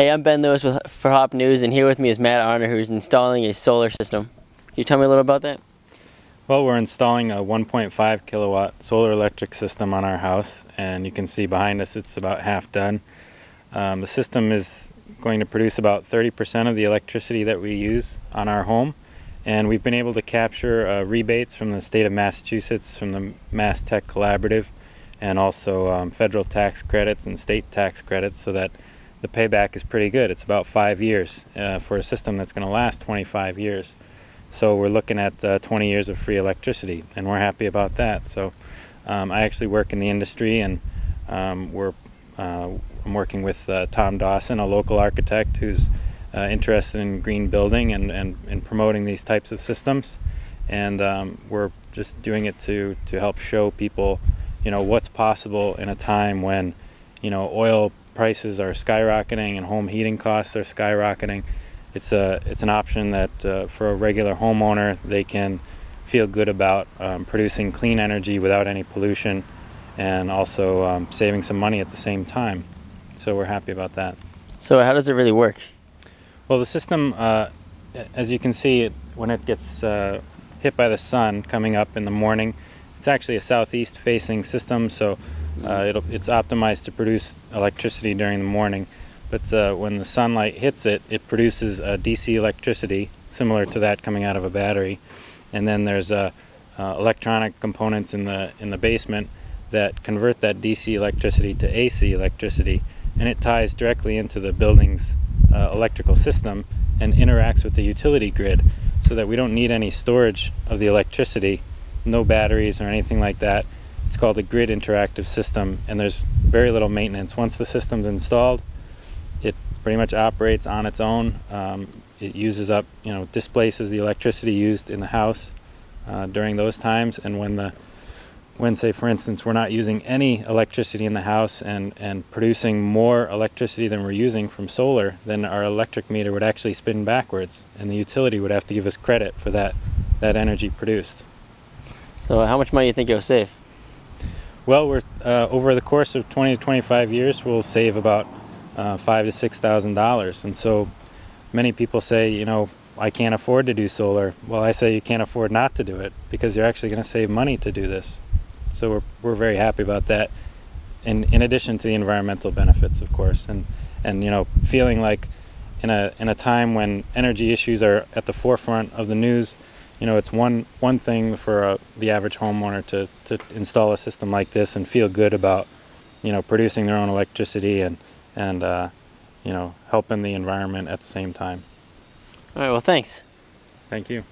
Hey, I'm Ben Lewis with, for Hop News, and here with me is Matt Arner, who's installing a solar system. Can you tell me a little about that? Well, we're installing a 1.5 kilowatt solar electric system on our house, and you can see behind us it's about half done. Um, the system is going to produce about 30% of the electricity that we use on our home, and we've been able to capture uh, rebates from the state of Massachusetts, from the Mass Tech Collaborative, and also um, federal tax credits and state tax credits so that the payback is pretty good. It's about five years uh, for a system that's going to last 25 years. So we're looking at uh, 20 years of free electricity, and we're happy about that. So um, I actually work in the industry, and um, we're uh, I'm working with uh, Tom Dawson, a local architect who's uh, interested in green building and, and, and promoting these types of systems. And um, we're just doing it to, to help show people, you know, what's possible in a time when, you know, oil prices are skyrocketing and home heating costs are skyrocketing. It's a it's an option that uh, for a regular homeowner they can feel good about um, producing clean energy without any pollution, and also um, saving some money at the same time. So we're happy about that. So how does it really work? Well, the system, uh, as you can see, it, when it gets uh, hit by the sun coming up in the morning, it's actually a southeast facing system, so uh, it's optimized to produce electricity during the morning. But uh, when the sunlight hits it, it produces DC electricity similar to that coming out of a battery. And then there's uh, uh, electronic components in the in the basement that convert that DC electricity to AC electricity, and it ties directly into the building's uh, electrical system and interacts with the utility grid so that we don't need any storage of the electricity, no batteries or anything like that. It's called a grid interactive system, and there's very little maintenance. Once the system's installed, it pretty much operates on its own. Um, it uses up, you know, displaces the electricity used in the house uh, during those times, and when the when say for instance we're not using any electricity in the house and, and producing more electricity than we're using from solar, then our electric meter would actually spin backwards and the utility would have to give us credit for that, that energy produced. So how much money do you think you'll save? Well, we're uh, over the course of 20 to 25 years, we'll save about uh, five to six thousand dollars. And so many people say, you know, I can't afford to do solar. Well, I say you can't afford not to do it because you're actually going to save money to do this. So we're, we're very happy about that. In, in addition to the environmental benefits, of course, and, and you know, feeling like in a, in a time when energy issues are at the forefront of the news, you know, it's one, one thing for a, the average homeowner to, to install a system like this and feel good about, you know, producing their own electricity and, and uh, you know, helping the environment at the same time. All right, well, thanks. Thank you.